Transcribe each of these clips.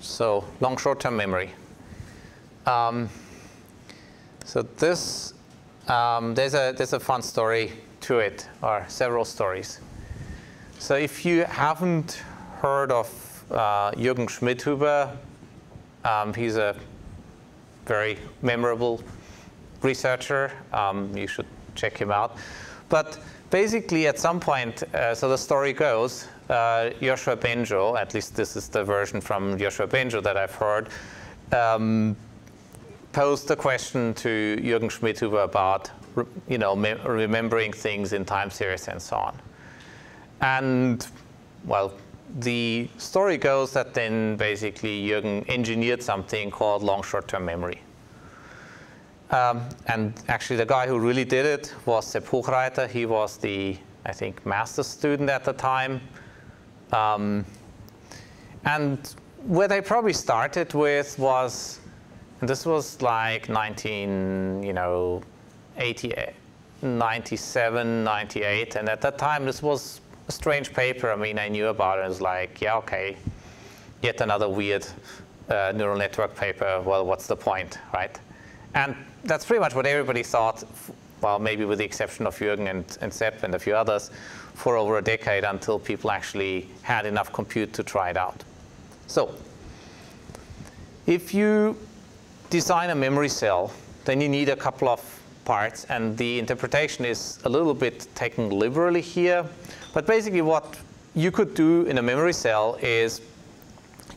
So long short-term memory. Um, so this, um, there's, a, there's a fun story to it, or several stories. So if you haven't heard of uh, Jürgen Schmidhuber, um, he's a very memorable researcher. Um, you should check him out. But basically, at some point, uh, so the story goes, uh, Yoshua Bengio, at least this is the version from Yoshua Bengio that I've heard, um, posed a question to Jürgen Schmidhuber about, you know, remembering things in time series and so on. And, well, the story goes that then basically Jürgen engineered something called long short-term memory. Um, and actually the guy who really did it was Sepp Hochreiter. He was the, I think, master student at the time. Um, and where they probably started with was, this was like 19, you know, 88, 97, 98. And at that time, this was a strange paper. I mean, I knew about it. It was like, yeah, okay, yet another weird uh, neural network paper. Well, what's the point, right? And that's pretty much what everybody thought, well, maybe with the exception of Jürgen and, and Sepp and a few others, for over a decade until people actually had enough compute to try it out. So if you design a memory cell, then you need a couple of parts, and the interpretation is a little bit taken liberally here. But basically what you could do in a memory cell is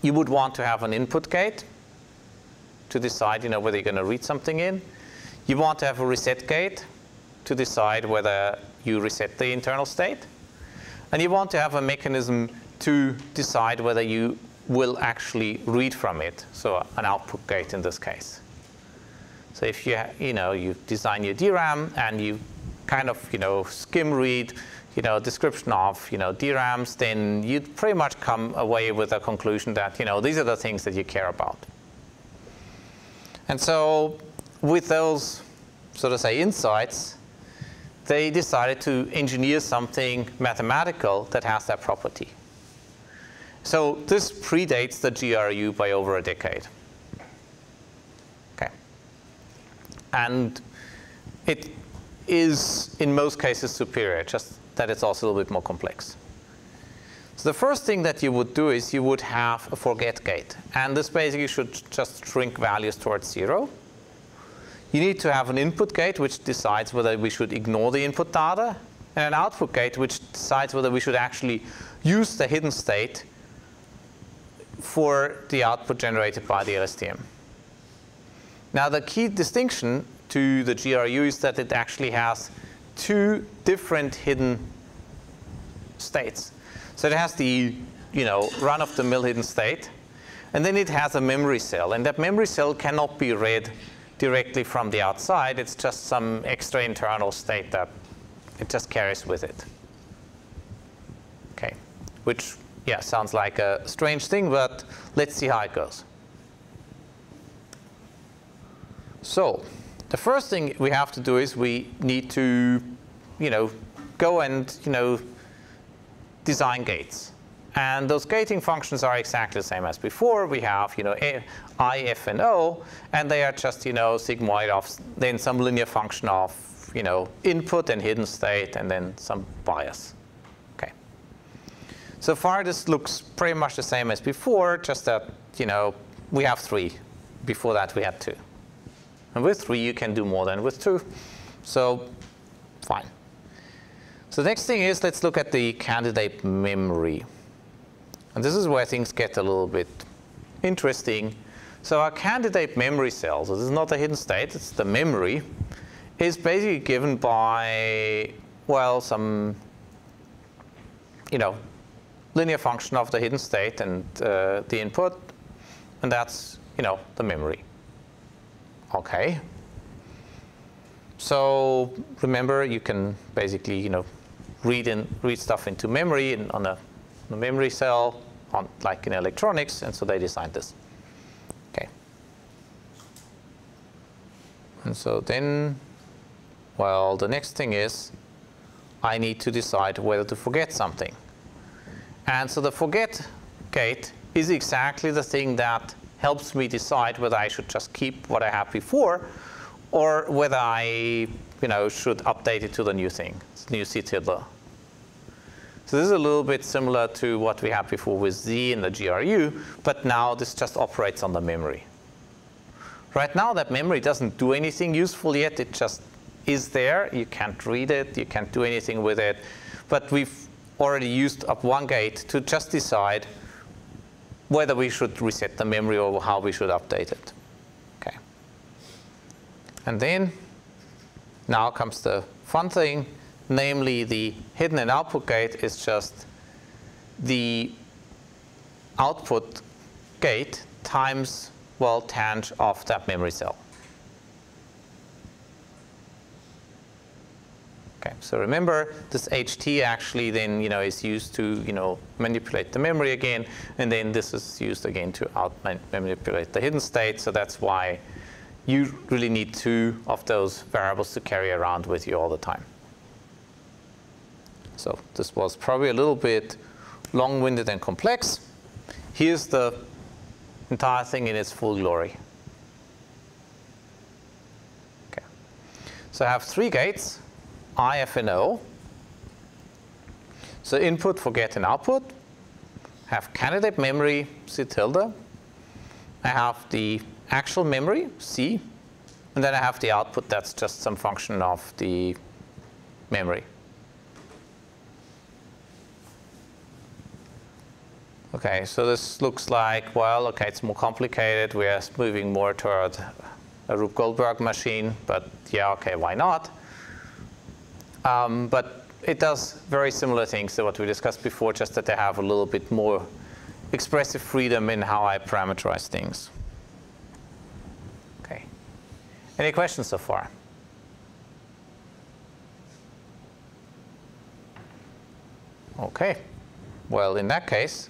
you would want to have an input gate to decide you know, whether you're going to read something in. You want to have a reset gate to decide whether you reset the internal state. And you want to have a mechanism to decide whether you will actually read from it, so an output gate in this case. So if you, you know, you design your DRAM and you kind of, you know, skim read, you know, description of, you know, DRAMs, then you'd pretty much come away with a conclusion that, you know, these are the things that you care about. And so with those, so to say, insights, they decided to engineer something mathematical that has that property. So this predates the GRU by over a decade. Okay. And it is, in most cases, superior, just that it's also a little bit more complex. So the first thing that you would do is you would have a forget gate. And this basically should just shrink values towards zero. You need to have an input gate which decides whether we should ignore the input data, and an output gate which decides whether we should actually use the hidden state for the output generated by the LSTM. Now the key distinction to the GRU is that it actually has two different hidden states. So it has the you know, run-of-the-mill hidden state, and then it has a memory cell, and that memory cell cannot be read directly from the outside. It's just some extra internal state that it just carries with it. Okay, which, yeah, sounds like a strange thing, but let's see how it goes. So the first thing we have to do is we need to, you know, go and, you know, design gates. And those gating functions are exactly the same as before. We have, you know, A, I, F, and O, and they are just, you know, sigmoid of then some linear function of, you know, input and hidden state, and then some bias. Okay. So far, this looks pretty much the same as before, just that, you know, we have three. Before that, we had two. And with three, you can do more than with two. So fine. So the next thing is, let's look at the candidate memory. And this is where things get a little bit interesting. So our candidate memory cells, this is not a hidden state, it's the memory, is basically given by, well, some, you know, linear function of the hidden state and uh, the input, and that's, you know, the memory. Okay. So remember, you can basically, you know, read in read stuff into memory in, on a the memory cell, on, like in electronics, and so they designed this. Okay. And so then, well, the next thing is I need to decide whether to forget something. And so the forget gate is exactly the thing that helps me decide whether I should just keep what I had before or whether I you know, should update it to the new thing, new C tilde. So this is a little bit similar to what we had before with Z and the GRU, but now this just operates on the memory. Right now that memory doesn't do anything useful yet, it just is there, you can't read it, you can't do anything with it, but we've already used up one gate to just decide whether we should reset the memory or how we should update it. Okay. And then now comes the fun thing, namely the hidden and output gate is just the output gate times, well, tanh of that memory cell. Okay, so remember this HT actually then you know is used to you know manipulate the memory again, and then this is used again to out manipulate the hidden state. So that's why you really need two of those variables to carry around with you all the time. So this was probably a little bit long-winded and complex. Here's the entire thing in its full glory. Okay. So I have three gates. I, F, and O. So input for get and output. I have candidate memory, C tilde. I have the actual memory, C. And then I have the output that's just some function of the memory. Okay, so this looks like, well, okay, it's more complicated. We are moving more toward a Rube Goldberg machine, but yeah, okay, why not? Um, but it does very similar things to what we discussed before, just that they have a little bit more expressive freedom in how I parameterize things. Any questions so far? Okay. Well, in that case,